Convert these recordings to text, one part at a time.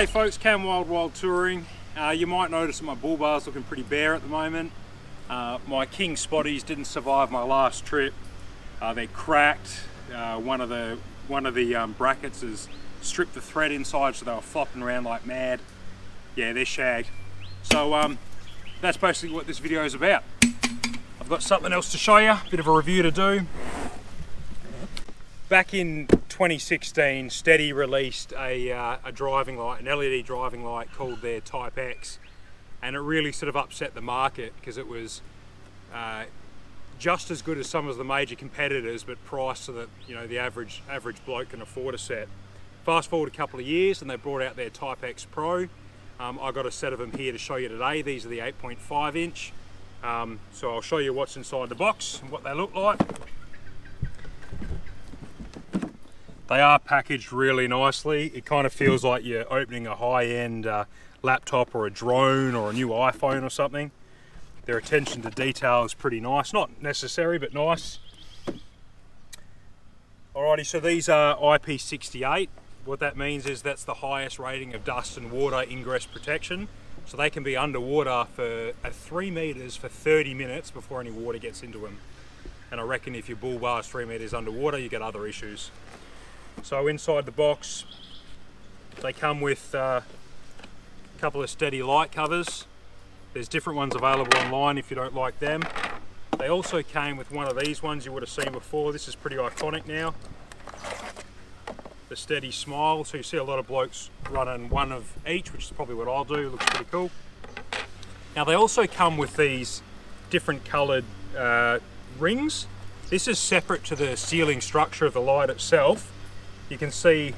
G'day folks, Cam Wild Wild Touring. Uh, you might notice my bull bar's looking pretty bare at the moment. Uh, my King Spotties didn't survive my last trip. Uh, they're cracked. Uh, one of the one of the um, brackets has stripped the thread inside so they were flopping around like mad. Yeah, they're shagged. So um, that's basically what this video is about. I've got something else to show you, a bit of a review to do. Back in 2016, Stedi released a, uh, a driving light, an LED driving light called their Type X, and it really sort of upset the market because it was uh, just as good as some of the major competitors, but priced so that you know the average average bloke can afford a set. Fast forward a couple of years, and they brought out their Type X Pro. Um, I got a set of them here to show you today. These are the 8.5 inch. Um, so I'll show you what's inside the box and what they look like. They are packaged really nicely. It kind of feels like you're opening a high-end uh, laptop or a drone or a new iPhone or something. Their attention to detail is pretty nice. Not necessary, but nice. Alrighty, so these are IP68. What that means is that's the highest rating of dust and water ingress protection. So they can be underwater for at three meters for 30 minutes before any water gets into them. And I reckon if your bull bar is three meters underwater, you get other issues. So inside the box, they come with uh, a couple of Stedi light covers. There's different ones available online if you don't like them. They also came with one of these ones you would have seen before. This is pretty iconic now. The Stedi smile. So you see a lot of blokes running one of each, which is probably what I'll do. It Looks pretty cool. Now they also come with these different coloured uh, rings. This is separate to the sealing structure of the light itself you can see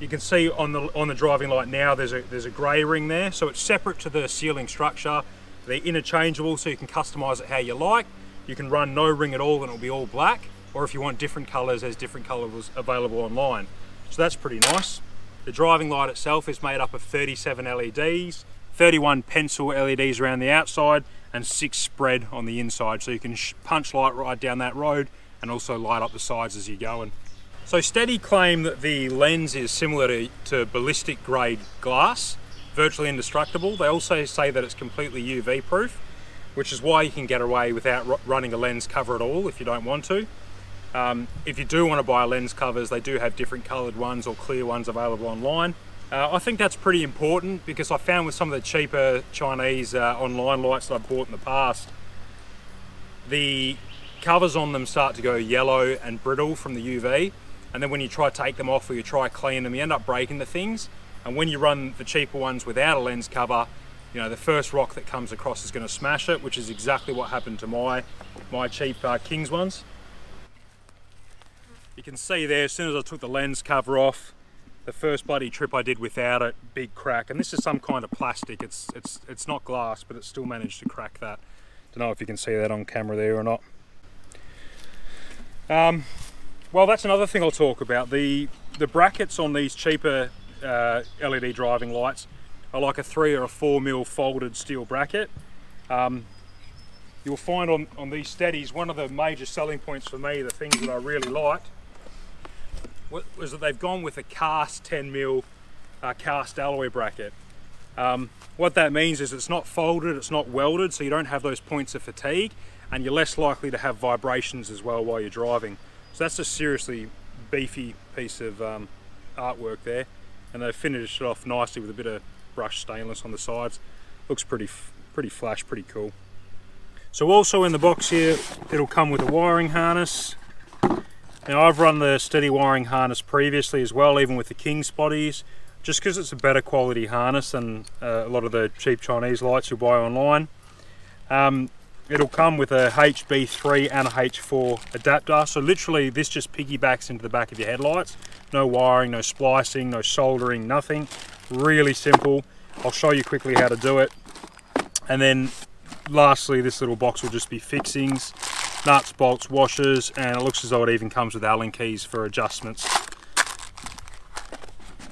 you can see on the on the driving light now there's a there's a grey ring there. So it's separate to the sealing structure. They're interchangeable so you can customize it how you like. You can run no ring at all and it'll be all black. Or if you want different colors there's different colors available online. So that's pretty nice. The driving light itself is made up of 37 LEDs 31 pencil LEDs around the outside and six spread on the inside. So you can punch light right down that road and also light up the sides as you're going. So Stedi claim that the lens is similar to, ballistic grade glass, virtually indestructible. They also say that it's completely UV proof, which is why you can get away without running a lens cover at all if you don't want to. Um, if you do want to buy lens covers, they do have different coloured ones or clear ones available online. Uh, I think that's pretty important because I found with some of the cheaper Chinese uh, online lights that I've bought in the past, the covers on them start to go yellow and brittle from the UV and then when you try to take them off or you try to clean them, you end up breaking the things. And when you run the cheaper ones without a lens cover, you know, the first rock that comes across is going to smash it, which is exactly what happened to my, my cheap uh, Kings ones. You can see there, as soon as I took the lens cover off, the first bloody trip I did without it, big crack. And this is some kind of plastic. It's, it's, it's not glass, but it still managed to crack that. Don't know if you can see that on camera there or not. Um, well, that's another thing I'll talk about. The, the brackets on these cheaper uh, LED driving lights are like a three or a four mil folded steel bracket. Um, you'll find on, on these Stedis, one of the major selling points for me, the things that I really liked, was that they've gone with a cast 10 mil uh, cast alloy bracket. Um, what that means is it's not folded, it's not welded, so you don't have those points of fatigue, and you're less likely to have vibrations as well while you're driving. So that's a seriously beefy piece of um, artwork there. And they've finished it off nicely with a bit of brushed stainless on the sides. Looks pretty, pretty flash, pretty cool. So also in the box here, it'll come with a wiring harness. Now I've run the Stedi wiring harness previously as well, even with the King Spotties, just because it's a better quality harness than uh, a lot of the cheap Chinese lights you buy online. Um, It'll come with a HB3 and a H4 adapter. So literally this just piggybacks into the back of your headlights. No wiring, no splicing, no soldering, nothing. Really simple. I'll show you quickly how to do it. And then lastly, this little box will just be fixings, nuts, bolts, washers, and it looks as though it even comes with Allen keys for adjustments.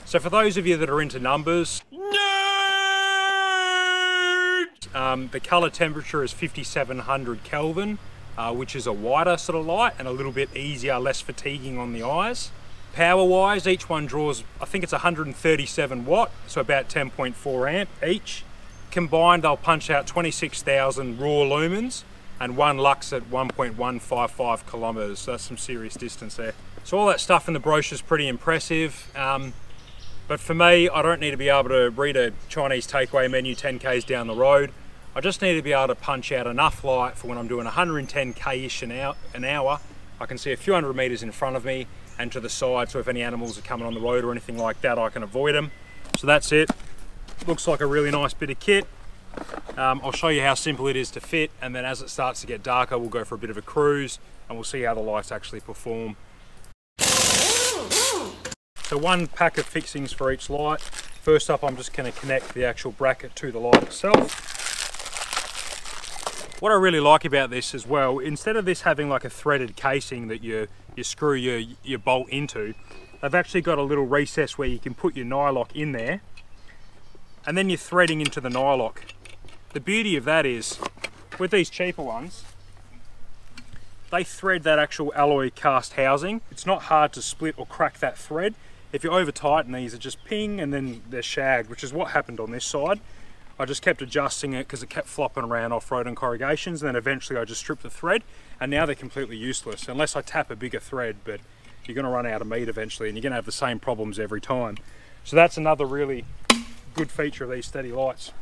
So for those of you that are into numbers, Um, the color temperature is 5700 Kelvin, uh, which is a wider sort of light and a little bit easier, less fatiguing on the eyes. Power wise, each one draws, I think it's 137 watt, so about 10.4 amp each. Combined, they'll punch out 26,000 raw lumens and one lux at 1.155 kilometers. So that's some serious distance there. So all that stuff in the brochure is pretty impressive. Um, but for me, I don't need to be able to read a Chinese takeaway menu 10 Ks down the road. I just need to be able to punch out enough light for when I'm doing 110 K-ish an hour, an hour. I can see a few hundred meters in front of me and to the side, so if any animals are coming on the road or anything like that, I can avoid them. So that's it. Looks like a really nice bit of kit. Um, I'll show you how simple it is to fit and then as it starts to get darker we'll go for a bit of a cruise and we'll see how the lights actually perform. So one pack of fixings for each light. First up I'm just going to connect the actual bracket to the light itself. What I really like about this as well, instead of this having like a threaded casing that you, you screw your, your bolt into, they've actually got a little recess where you can put your nylock in there and then you're threading into the nylock the beauty of that is, with these cheaper ones, they thread that actual alloy cast housing. It's not hard to split or crack that thread. If you over tighten these, it just ping and then they're shagged, which is what happened on this side. I just kept adjusting it because it kept flopping around off-road and corrugations. And then eventually I just stripped the thread and now they're completely useless unless I tap a bigger thread, but you're gonna run out of meat eventually and you're gonna have the same problems every time. So that's another really good feature of these Stedi lights.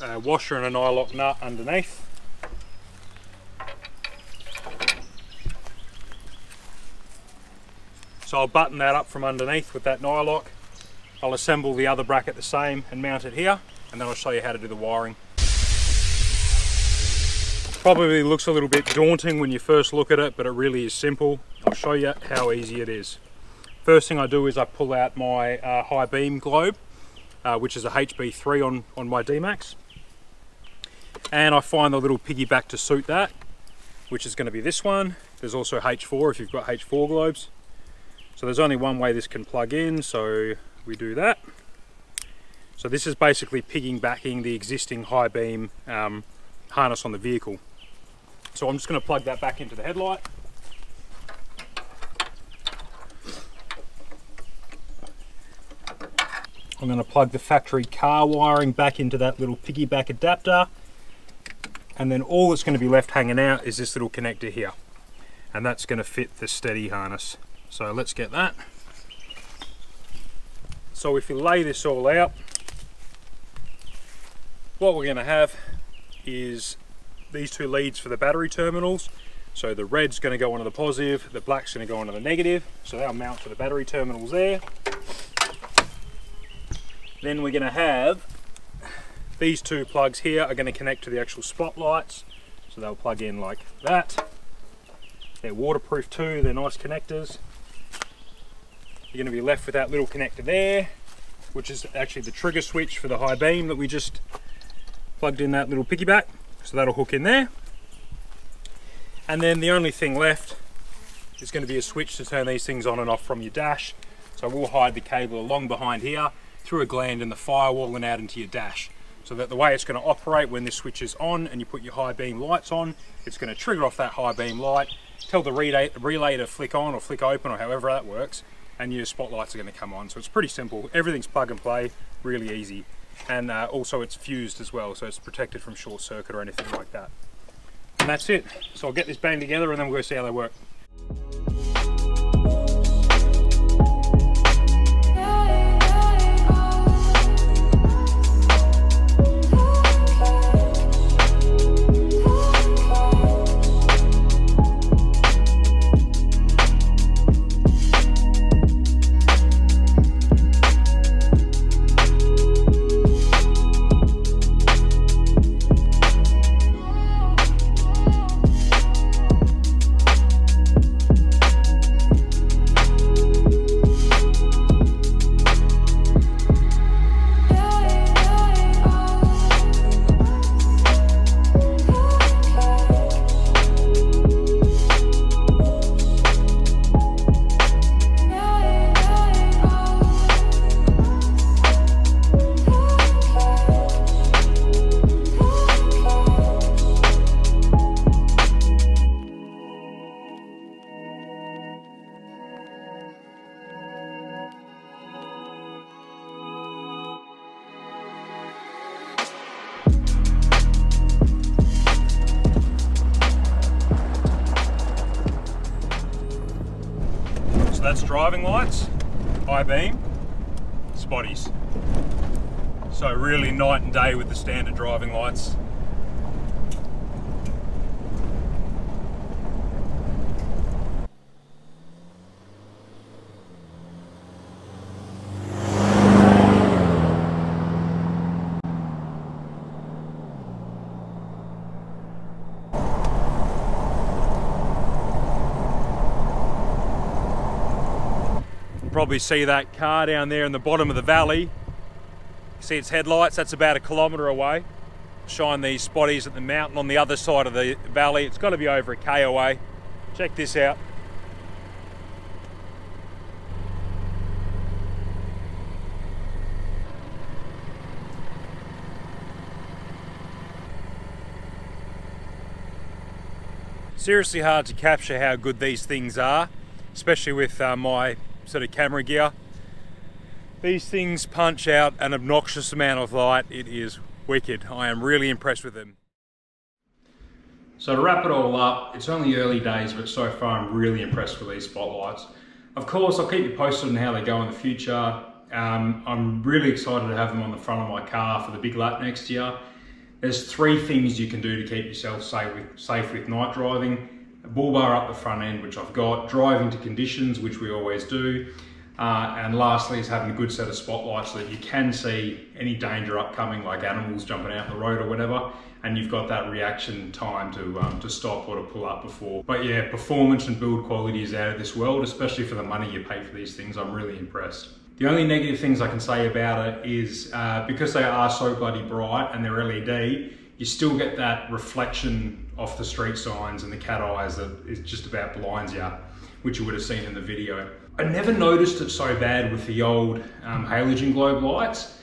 a washer and a nylock nut underneath. So I'll button that up from underneath with that nylock. I'll assemble the other bracket the same and mount it here and then I'll show you how to do the wiring. Probably looks a little bit daunting when you first look at it but it really is simple. I'll show you how easy it is. First thing I do is I pull out my uh, high beam globe uh, which is a HB3 on, on my D-Max and I find the little piggyback to suit that which is going to be this one there's also H4 if you've got H4 globes so there's only one way this can plug in so we do that. So this is basically piggybacking the existing high beam um, harness on the vehicle. So I'm just going to plug that back into the headlight. I'm going to plug the factory car wiring back into that little piggyback adapter. And then all that's going to be left hanging out is this little connector here. And that's going to fit the Stedi harness so let's get that so if you lay this all out what we're going to have is these two leads for the battery terminals so the red's going to go onto the positive the black's going to go onto the negative so they'll mount to the battery terminals there then we're going to have these two plugs here are going to connect to the actual spotlights. So they'll plug in like that. They're waterproof too, they're nice connectors. You're going to be left with that little connector there, which is actually the trigger switch for the high beam that we just plugged in that little piggyback. So that'll hook in there. And then the only thing left is going to be a switch to turn these things on and off from your dash. So we'll hide the cable along behind here through a gland in the firewall and out into your dash so that the way it's going to operate when this switch is on and you put your high beam lights on, it's going to trigger off that high beam light, tell the relay, relay to flick on or flick open or however that works, and your spotlights are going to come on. So it's pretty simple. Everything's plug and play, really easy. And uh, also it's fused as well, so it's protected from short circuit or anything like that. And that's it. So I'll get this bang together and then we'll go see how they work. High beam, spotties. So really night and day with the standard driving lights. Probably see that car down there in the bottom of the valley. See its headlights, that's about a kilometre away. Shine these spotties at the mountain on the other side of the valley. It's got to be over a K away. Check this out. Seriously hard to capture how good these things are, especially with uh, my sort of camera gear. These things punch out an obnoxious amount of light. It is wicked. I am really impressed with them. So to wrap it all up, it's only early days, but so far I'm really impressed with these spotlights. Of course, I'll keep you posted on how they go in the future. Um, I'm really excited to have them on the front of my car for the big lap next year. There's three things you can do to keep yourself safe with, safe with night driving bull bar up the front end, which I've got, driving to conditions, which we always do, uh, and lastly is having a good set of spotlights so that you can see any danger upcoming, like animals jumping out the road or whatever, and you've got that reaction time to, um, to stop or to pull up before. But yeah, performance and build quality is out of this world, especially for the money you pay for these things. I'm really impressed. The only negative things I can say about it is uh, because they are so bloody bright and they're LED, you still get that reflection off the street signs and the cat eyes that is just about blinds you, which you would have seen in the video. I never noticed it so bad with the old um, halogen globe lights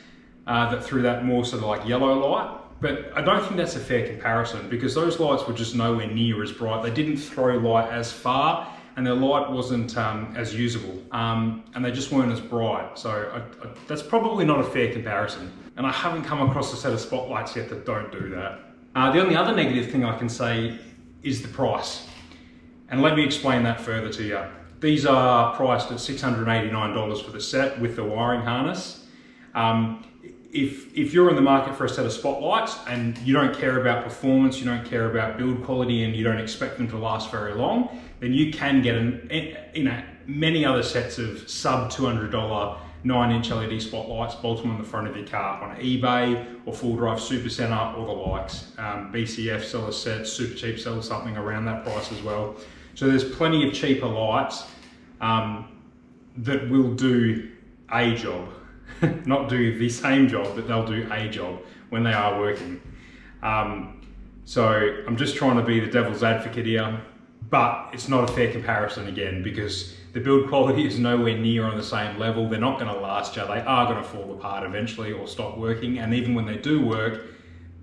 uh, that threw that more sort of like yellow light. But I don't think that's a fair comparison because those lights were just nowhere near as bright. They didn't throw light as far and their light wasn't um, as usable um, and they just weren't as bright. So I, I, that's probably not a fair comparison. And I haven't come across a set of spotlights yet that don't do that. Uh, the only other negative thing I can say is the price. And let me explain that further to you. These are priced at $689 for the set with the wiring harness. Um, if, if you're in the market for a set of spotlights and you don't care about performance, you don't care about build quality, and you don't expect them to last very long, then you can get an, you know, many other sets of sub $200 nine inch LED spotlights, bolt them on the front of your car on eBay or Full Drive Supercenter or the likes. Um, BCF sell a set, Supercheap sell something around that price as well. So there's plenty of cheaper lights um, that will do a job. Not do the same job, but they'll do a job when they are working. Um, so I'm just trying to be the devil's advocate here, but it's not a fair comparison again because the build quality is nowhere near on the same level. They're not going to last you. They are going to fall apart eventually or stop working. And even when they do work,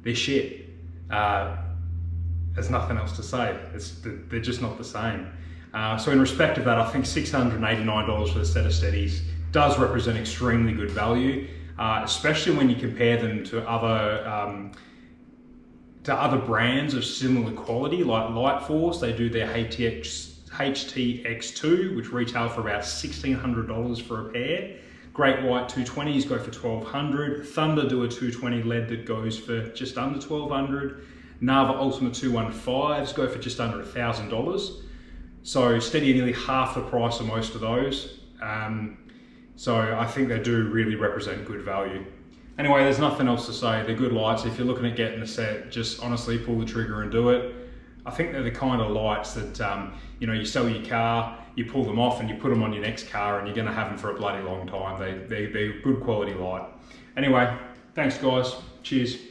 they're shit. Uh, there's nothing else to say. It's, they're just not the same. Uh, so in respect of that, I think $689 for the set of Stedis does represent extremely good value, uh, especially when you compare them to other um, to other brands of similar quality, like Lightforce. They do their HTX HTX2, which retail for about $1,600 for a pair. Great White 220s go for 1200 Thunder do a 220 LED that goes for just under 1200 Narva Ultima 215s go for just under $1,000. So Stedi nearly half the price of most of those. Um, so I think they do really represent good value. Anyway, there's nothing else to say. They're good lights. If you're looking at getting a set, just honestly pull the trigger and do it. I think they're the kind of lights that, um, you know, you sell your car, you pull them off and you put them on your next car and you're going to have them for a bloody long time. They, they, they're good quality light. Anyway, thanks guys. Cheers.